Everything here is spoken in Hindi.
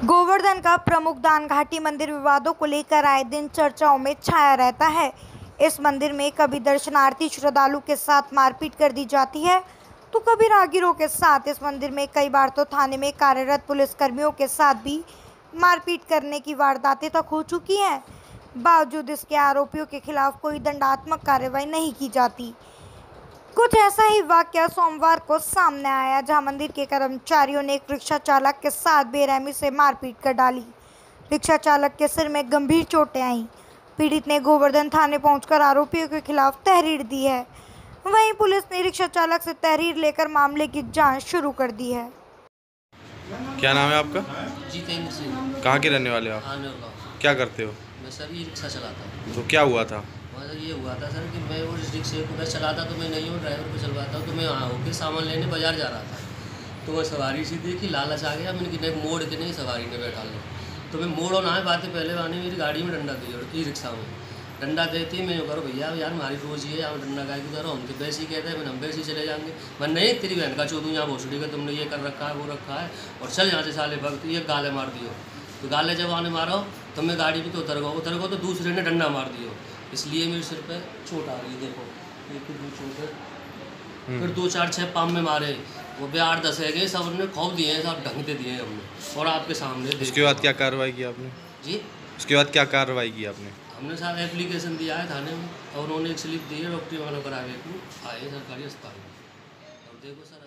गोवर्धन का प्रमुख दान घाटी मंदिर विवादों को लेकर आए दिन चर्चाओं में छाया रहता है। इस मंदिर में कभी दर्शनार्थी श्रद्धालु के साथ मारपीट कर दी जाती है तो कभी राहगीरों के साथ। इस मंदिर में कई बार तो थाने में कार्यरत पुलिसकर्मियों के साथ भी मारपीट करने की वारदातें तक हो चुकी हैं। बावजूद इसके आरोपियों के खिलाफ कोई दंडात्मक कार्रवाई नहीं की जाती। कुछ ऐसा ही वाक्य सोमवार को सामने आया जहाँ मंदिर के कर्मचारियों ने एक रिक्शा चालक के साथ बेरहमी से मारपीट कर डाली। रिक्शा चालक के सिर में गंभीर चोटें आईं। पीड़ित ने गोवर्धन थाने पहुंचकर आरोपियों के खिलाफ तहरीर दी है। वहीं पुलिस ने रिक्शा चालक से तहरीर लेकर मामले की जाँच शुरू कर दी है। क्या नाम है आपका? जितेंद्र सिंह। कहाँ के रहने वाले हो आप? क्या करते हो? मैं रिक्शा चलाता हूँ। तो क्या हुआ था? मतलब ये हुआ था सर कि मैं वो रिक्शे को मैं चलाता तो मैं नहीं हूँ ड्राइवर को चलवाता हूँ तो मैं वहाँ होकर सामान लेने बाज़ार जा रहा था। तो मैं सवारी सी देखी लालच आ गया, मैंने कि नहीं मोड़ के नहीं सवारी ने बैठा लो। तो मैं मोड़ ना बातें पहले आने मेरी गाड़ी में डंडा दी और ई रिक्शा में। डंडा देती मैं करो भैया यार हमारी रोज ये यहाँ डंडा गाय की तरह हम तो वैसे ही कहते हैं मैंने हम वैसे ही चले जाएँगे। मैं, नहीं, तेरी बहन का चोदूँ यहाँ भोसड़ी का तुमने ये कर रखा है, वो रखा है और चल यहाँ से साले भक्त, ये गाले मार दियो। तो गाले जब आने मारो तो मैं गाड़ी भी तो उतर गो उतर गो तो दूसरे ने डंडा मार दियो। इसलिए मेरे सिर पे चोट आ रही देखो। फिर दो चोट है। फिर दो चार छः पाम में मारे। वो भी आठ दस है गए सब हमने खौफ दिए हैं सब ढंग दे दिए हैं हमने। और आपके सामने उसके बाद क्या कार्रवाई की आपने? जी? उसके बाद क्या कार्रवाई की आपने? हमने साहब एप्लीकेशन दिया है थाने में और उन्होंने एक स्लिप दी है डॉक्टरी वालों करा के आए सरकारी अस्पताल में। और देखो सर